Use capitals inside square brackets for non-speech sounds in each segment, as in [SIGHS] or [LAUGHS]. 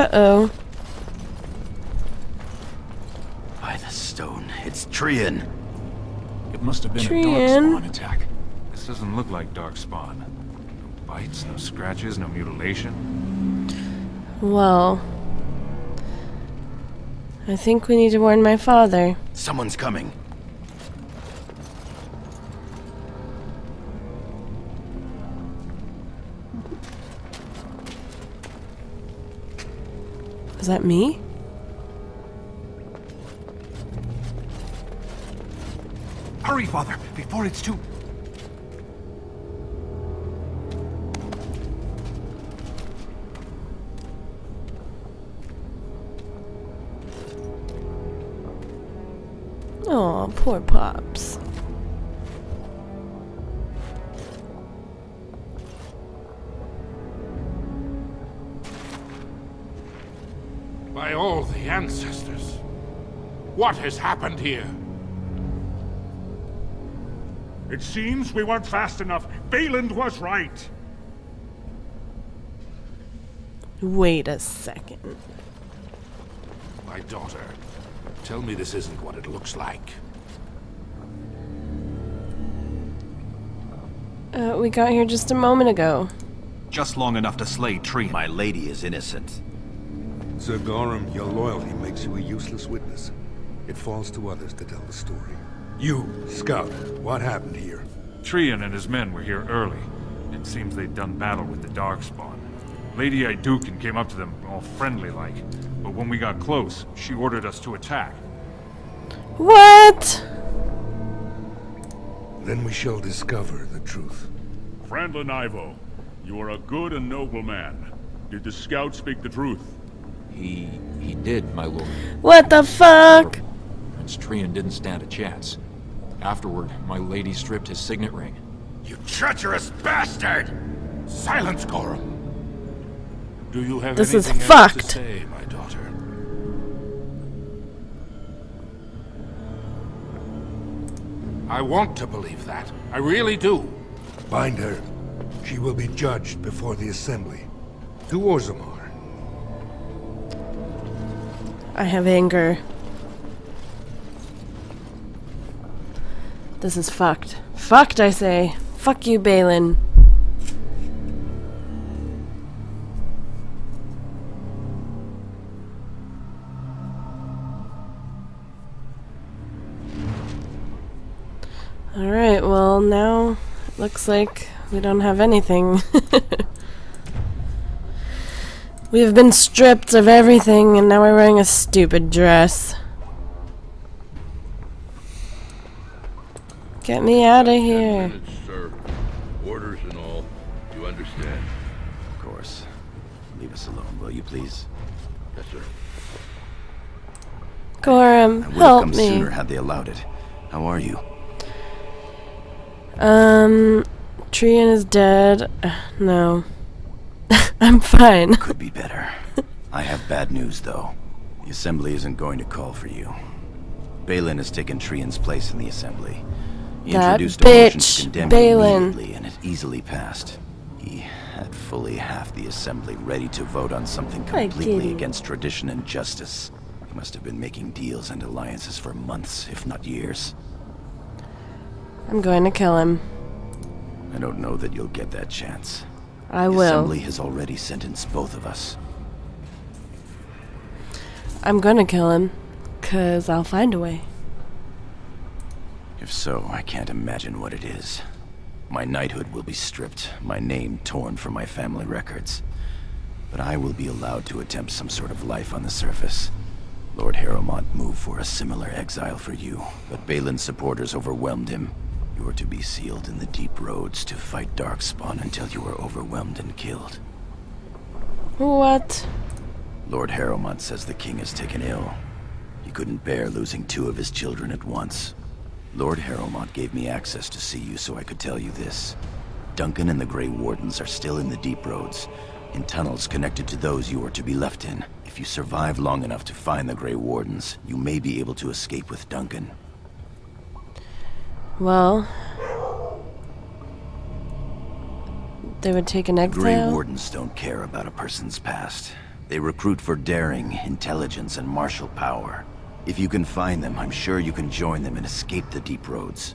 Uh-oh. By the stone, it's Trian. It must have been a Trian. darkspawn attack. This doesn't look like darkspawn. No bites, no scratches, no mutilation. Well... I think we need to warn my father. Someone's coming. That me? Hurry, Father, before it's too... Oh, poor Pops. All the ancestors. What has happened here? It seems we weren't fast enough. Bhelen was right. Wait a second. My daughter, tell me this isn't what it looks like. Uh, we got here just a moment ago. Just long enough to slay Tree. My lady is innocent. Sir Gorim, your loyalty makes you a useless witness. It falls to others to tell the story. You, Scout, what happened here? Trian and his men were here early. It seems they'd done battle with the Darkspawn. Lady Aeducan came up to them, all friendly-like. But when we got close, she ordered us to attack. What? Then we shall discover the truth. Frandlin Ivo, you are a good and noble man. Did the scout speak the truth? He... he did, my lord. What the fuck? Prince Trian didn't stand a chance. Afterward, my lady stripped his signet ring. You treacherous bastard! Silence, Gorim! Do you have This is anything else fucked. to say, my daughter? I want to believe that. I really do. Bind her. She will be judged before the Assembly. To Orzammar. I have anger. This is fucked. Fucked, I say. Fuck you, Bhelen. Alright, well, now it looks like we don't have anything. [LAUGHS] we have been stripped of everything, and now we're wearing a stupid dress. Get me out of here. Minutes, sir. Orders and all. You understand? Of course. Leave us alone, will you please? Yes, sir. Gorim, I would have help come me. sooner had they allowed it. How are you? Um, Trian is dead. Uh, [SIGHS] No. I'm fine. Could be better. I have bad news, though. The Assembly isn't going to call for you. Bhelen has taken Trian's place in the Assembly. He That introduced a motion to bitch, condemn Bhelen. immediately, and it easily passed. He had fully half the Assembly ready to vote on something completely against tradition and justice. He must have been making deals and alliances for months, if not years. I'm going to kill him. I don't know that you'll get that chance. I the will. Assembly has already sentenced both of us. I'm gonna kill him. Cause I'll find a way. If so, I can't imagine what it is. My knighthood will be stripped, my name torn from my family records. But I will be allowed to attempt some sort of life on the surface. Lord Harrowmont moved for a similar exile for you, but Bhelen's supporters overwhelmed him. You are to be sealed in the deep roads to fight Darkspawn until you are overwhelmed and killed. What? Lord Harrowmont says the king is taken ill. He couldn't bear losing two of his children at once. Lord Harrowmont gave me access to see you so I could tell you this. Duncan and the Grey Wardens are still in the deep roads, in tunnels connected to those you are to be left in. If you survive long enough to find the Grey Wardens, you may be able to escape with Duncan. Well. They would take an The Grey? Wardens don't care about a person's past. They recruit for daring, intelligence, and martial power. If you can find them, I'm sure you can join them and escape the deep roads.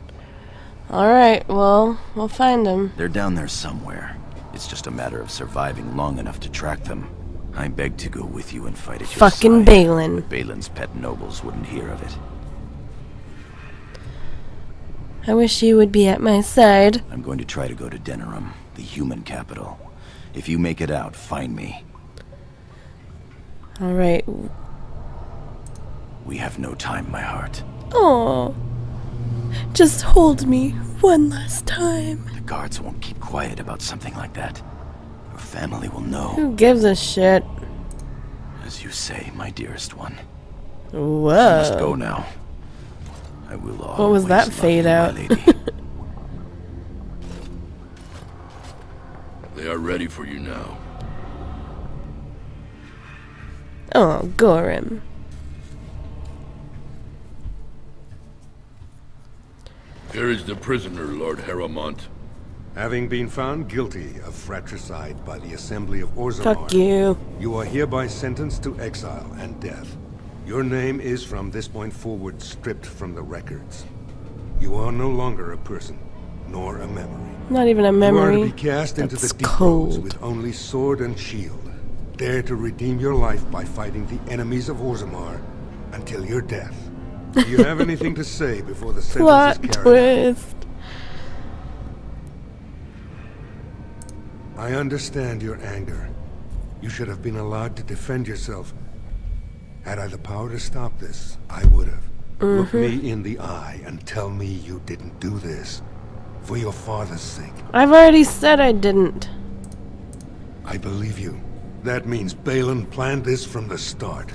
Alright, well, we'll find them. They're down there somewhere. It's just a matter of surviving long enough to track them. I beg to go with you and fight at your Fucking Bhelen. but Bhelen's pet nobles wouldn't hear of it. I wish you would be at my side. I'm going to try to go to Denerim, the human capital. If you make it out, find me. Alright. We have no time, my heart. Oh. Just hold me one last time. The guards won't keep quiet about something like that. Your family will know. Who gives a shit? As you say, my dearest one. Whoa. I must go now. I will always What was that fade out? [LAUGHS] They are ready for you now. Oh, Gorim. Here is the prisoner, Lord Harrowmont. Having been found guilty of fratricide by the Assembly of Orzammar, Fuck you. you are hereby sentenced to exile and death. Your name is from this point forward stripped from the records. You are no longer a person, nor a memory. Not even a memory. You are to be cast into the That's deep cold. with only sword and shield. Dare to redeem your life by fighting the enemies of Orzammar until your death. Do you have anything to say before the sentence Plot is carried out? twist. I understand your anger. You should have been allowed to defend yourself. Had I the power to stop this, I would have. Look me mm-hmm. in the eye and tell me you didn't do this. For your father's sake. I've already said I didn't. I believe you. That means Bhelen planned this from the start.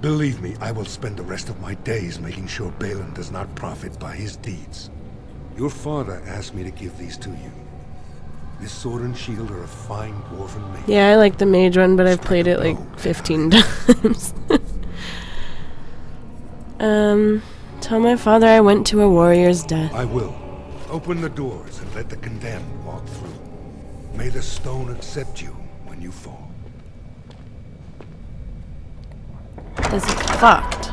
Believe me, I will spend the rest of my days making sure Bhelen does not profit by his deeds. Your father asked me to give these to you. This sword and shield are a fine dwarven make. Yeah, I like the mage one, but I've played it like 15 [LAUGHS] times. Um, tell my father I went to a warrior's death. I will. Open the doors and let the condemned walk through. May the stone accept you when you fall. This is fucked.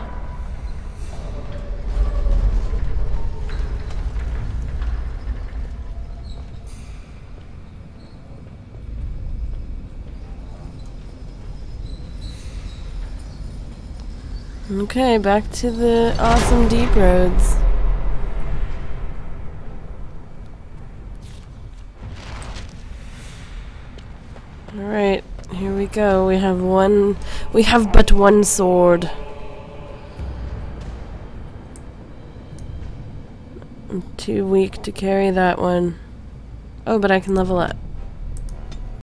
Okay, back to the awesome deep roads. Alright, here we go. We have one. We have but one sword. I'm too weak to carry that one. Oh, but I can level up.